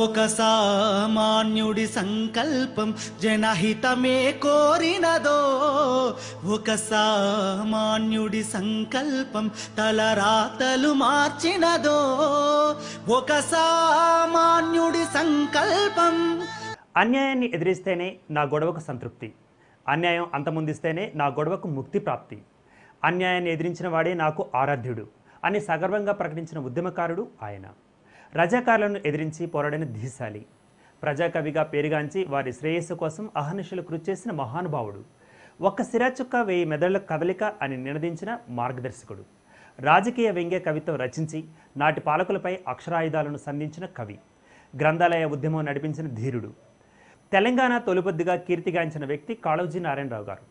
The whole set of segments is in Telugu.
ఒక సామాన్యుడి సంకల్పం జనహితమే కోరినదో. ఒక సామాన్యుడి సంకల్పం తలరాతలు మార్చినదో. ఒక సామాన్యుడి సంకల్పం. అన్యాయాన్ని ఎదిరిస్తేనే నా గొడవకు సంతృప్తి. అన్యాయం అంతమొందిస్తేనే నా గొడవకు ముక్తి ప్రాప్తి. అన్యాయాన్ని ఎదిరించిన వాడే నాకు ఆరాధ్యుడు అని సగర్వంగా ప్రకటించిన ఉద్యమకారుడు ఆయన. రజాకారులను ఎదిరించి పోరాడిన ధీశాలి. ప్రజాకవిగా పేరుగాంచి వారి శ్రేయస్సు కోసం అహర్నిశలు కృషి చేసిన మహానుభావుడు. ఒక్క సిరాచుక్క వెయ్యి మెదళ్ళ కదలిక అని నినదించిన మార్గదర్శకుడు. రాజకీయ వ్యంగ్య కవిత్వం రచించి నాటి పాలకులపై అక్షరాయుధాలను సంధించిన కవి. గ్రంథాలయ ఉద్యమం నడిపించిన ధీరుడు. తెలంగాణ తొలిపొద్దుగా కీర్తిగాంచిన వ్యక్తి కాళోజీ నారాయణరావు గారు.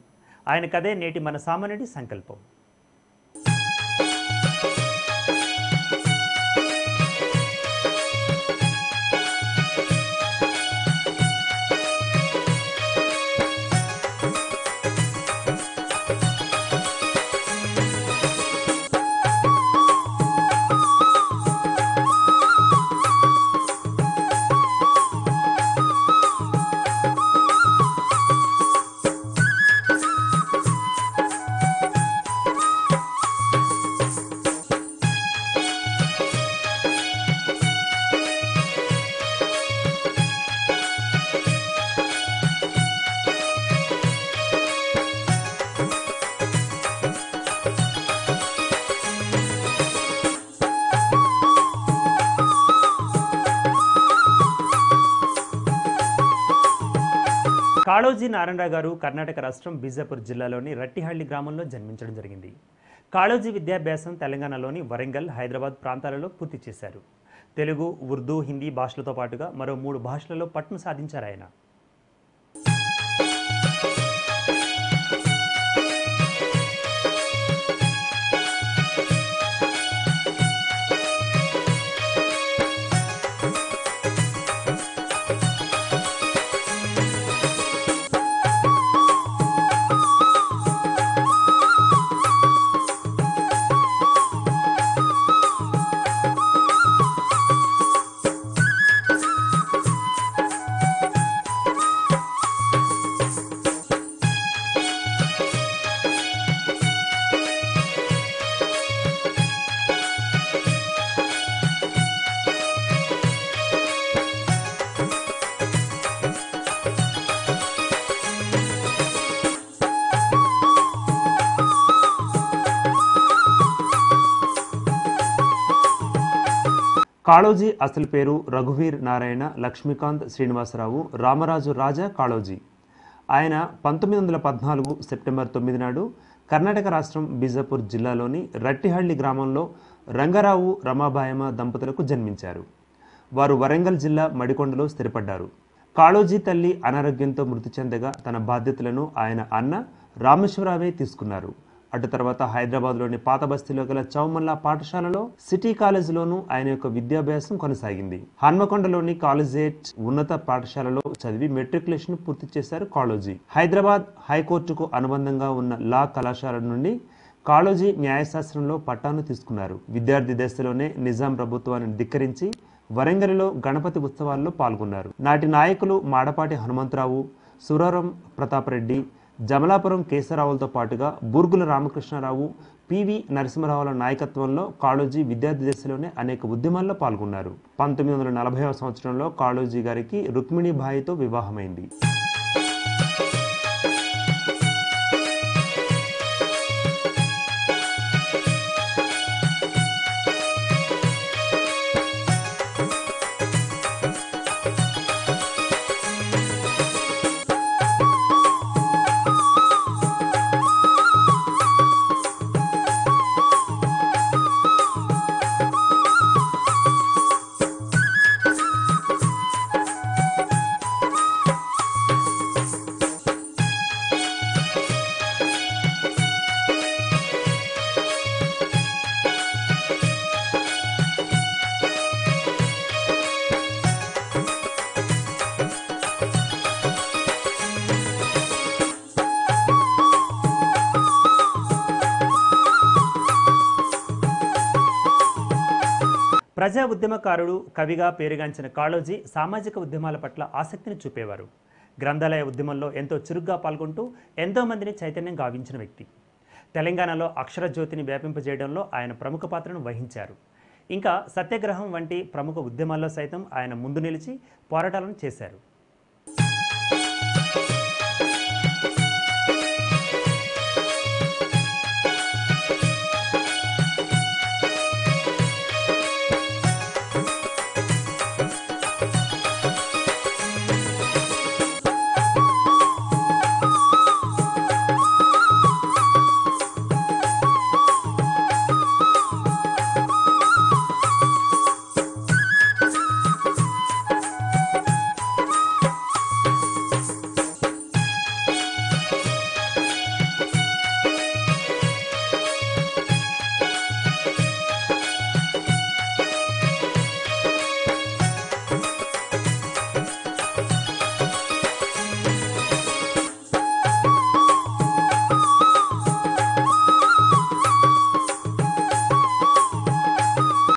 ఆయన కథే నేటి మన సామాన్యుడి సంకల్పం. కాళోజీ నారాయణరావు గారు కర్ణాటక రాష్ట్రం బీజాపూర్ జిల్లాలోని రట్టిహళ్ళి గ్రామంలో జన్మించడం జరిగింది. కాళోజీ విద్యాభ్యాసం తెలంగాణలోని వరంగల్ హైదరాబాద్ ప్రాంతాలలో పూర్తి చేశారు. తెలుగు ఉర్దూ హిందీ భాషలతో పాటుగా మరో మూడు భాషలలో పట్టును సాధించారు ఆయన. కాళోజీ అసలు పేరు రఘువీర్ నారాయణ లక్ష్మీకాంత్ శ్రీనివాసరావు రామరాజు రాజా కాళోజీ. ఆయన పంతొమ్మిది వందల పద్నాలుగు సెప్టెంబర్ తొమ్మిది నాడు కర్ణాటక రాష్ట్రం బీజాపూర్ జిల్లాలోని రట్టిహಳ್ಳಿ గ్రామంలో రంగారావు రమాబాయమ దంపతులకు జన్మించారు. వారు వరంగల్ జిల్లా మడికొండలో స్థిరపడ్డారు. కాళోజీ తల్లి అనారోగ్యంతో మృతి చెందగా తన బాధ్యతలను ఆయన అన్న రామేశ్వరరావే తీసుకున్నారు. అటు తర్వాత హైదరాబాద్లోని పాత బస్తీలో గల చౌమల్లా పాఠశాలలో సిటీ కాలేజీలోనూ ఆయన యొక్క విద్యాభ్యాసం కొనసాగింది. హన్మకొండలోని కాలేజేట్ ఉన్నత పాఠశాలలో చదివి మెట్రికులేషన్ పూర్తి చేశారు కాళోజీ. హైదరాబాద్ హైకోర్టుకు అనుబంధంగా ఉన్న లా కళాశాల నుండి కాళోజీ న్యాయశాస్త్రంలో పట్టాను తీసుకున్నారు. విద్యార్థి దశలోనే నిజాం ప్రభుత్వాన్ని ధిక్కరించి వరంగల్లో గణపతి ఉత్సవాల్లో పాల్గొన్నారు. నాటి నాయకులు మాడపాటి హనుమంతరావు ప్రతాప్ ప్రతాపరెడ్డి జమలాపురం కేశవరావులతో పాటుగా బూర్గుల రామకృష్ణారావు పివి నరసింహరావుల నాయకత్వంలో కాళోజీ విద్యార్థి దశలోనే అనేక ఉద్యమాల్లో పాల్గొన్నారు. పంతొమ్మిది వందల నలభైవ సంవత్సరంలో కాళోజీ గారికి రుక్మిణీబాయితో వివాహమైంది. ప్రజా ఉద్యమకారుడు కవిగా పేరుగాంచిన కాళోజీ సామాజిక ఉద్యమాల పట్ల ఆసక్తిని చూపేవారు. గ్రంథాలయ ఉద్యమంలో ఎంతో చురుగ్గా పాల్గొంటూ ఎంతో మందిని చైతన్యం గావించిన వ్యక్తి. తెలంగాణలో అక్షర జ్యోతిని వ్యాపింపజేయడంలో ఆయన ప్రముఖ పాత్రను వహించారు. ఇంకా సత్యాగ్రహం వంటి ప్రముఖ ఉద్యమాల్లో సైతం ఆయన ముందు నిలిచి పోరాటాలను చేశారు.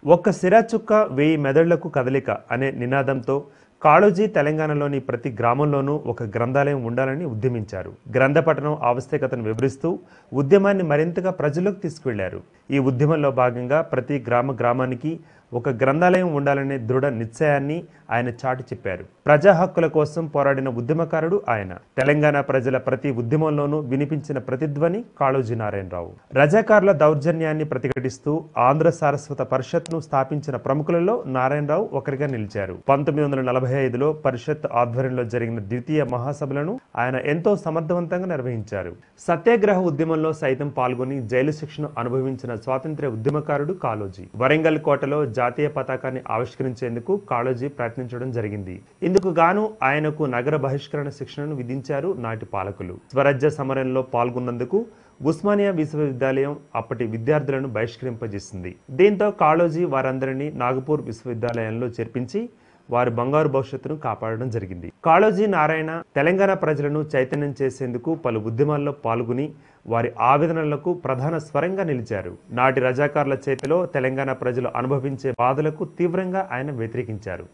ఒక్క సిరా చుక్క వెయ్యి మెదళ్ళకు కదలిక అనే నినాదంతో కాళోజీ తెలంగాణలోని ప్రతి గ్రామంలోనూ ఒక గ్రంథాలయం ఉండాలని ఉద్యమించారు. గ్రంథ పఠనం ఆవశ్యకతను వివరిస్తూ ఉద్యమాన్ని మరింతగా ప్రజలకు తీసుకువెళ్ళారు. ఈ ఉద్యమంలో భాగంగా ప్రతి గ్రామ గ్రామానికి ఒక గ్రంథాలయం ఉండాలనే దృఢ నిశ్చయాన్ని ఆయన చాటి చెప్పారు. ప్రజా హక్కుల కోసం పోరాడిన ఉద్యమకారుడు ఆయన. తెలంగాణ ప్రజల ప్రతి ఉద్యమంలోనూ వినిపించిన ప్రతిధ్వని కాళోజీ నారాయణరావు రజాకారుల దౌర్జన్యాన్ని ప్రతిఘటిస్తూ ఆంధ్ర సారస్వత పరిషత్ను స్థాపించిన ప్రముఖులలో నారాయణరావు ఒకరిగా నిలిచారు. పంతొమ్మిది వందల నలభై ఐదులో పరిషత్ ఆధ్వర్యంలో జరిగిన ద్వితీయ మహాసభలను ఆయన ఎంతో సమర్థవంతంగా నిర్వహించారు. సత్యాగ్రహ ఉద్యమంలో సైతం పాల్గొని జైలు శిక్షను అనుభవించిన స్వాతంత్ర్య ఉద్యమకారుడు కాళోజీ. వరంగల్ కోటలో జాతీయ పతాకాన్ని ఆవిష్కరించేందుకు కాళోజీ ప్రయత్నించడం జరిగింది. ఇందుకు గాను ఆయనకు నగర బహిష్కరణ శిక్షణను విధించారు నాటి పాలకులు. స్వరాజ్య సమరంలో పాల్గొన్నందుకు ఉస్మానియా విశ్వవిద్యాలయం అప్పటి విద్యార్థులను బహిష్కరింపజేసింది. దీంతో కాళోజీ వారందరినీ నాగపూర్ విశ్వవిద్యాలయంలో చేర్పించి వారి బంగారు భవిష్యత్తును కాపాడడం జరిగింది. కాళోజీ నారాయణ తెలంగాణ ప్రజలను చైతన్యం చేసేందుకు పలు ఉద్యమాల్లో పాల్గొని వారి ఆవేదనలకు ప్రధాన స్వరంగా నిలిచారు. నాటి రజాకారుల చేతిలో తెలంగాణ ప్రజలు అనుభవించే బాధలకు తీవ్రంగా ఆయన వ్యతిరేకించారు.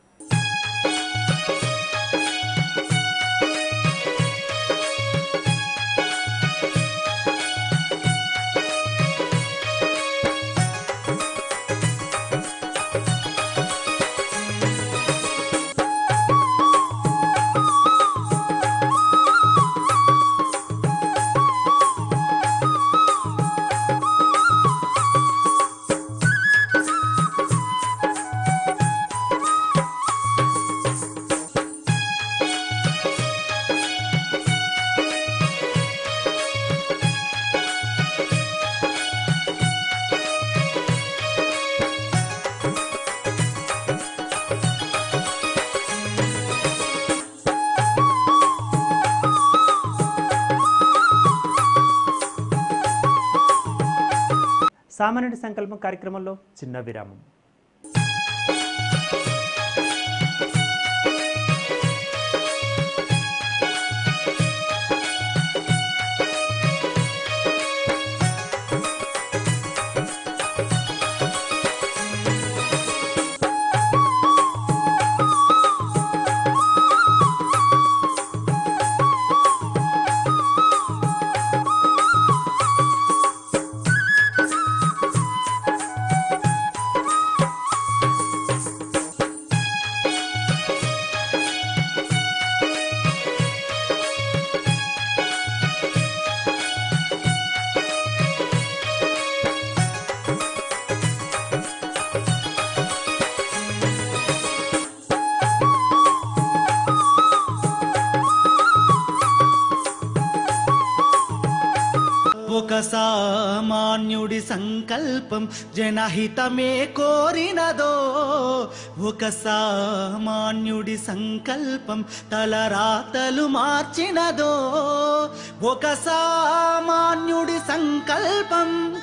సామాన్యుడి సంకల్పం కార్యక్రమంలో చిన్న విరామం. ఒక సామాన్యుడి సంకల్పం జనహితమే కోరినదో. ఒక సామాన్యుడి సంకల్పం తలరాతలు మార్చినదో. ఒక సామాన్యుడి సంకల్పం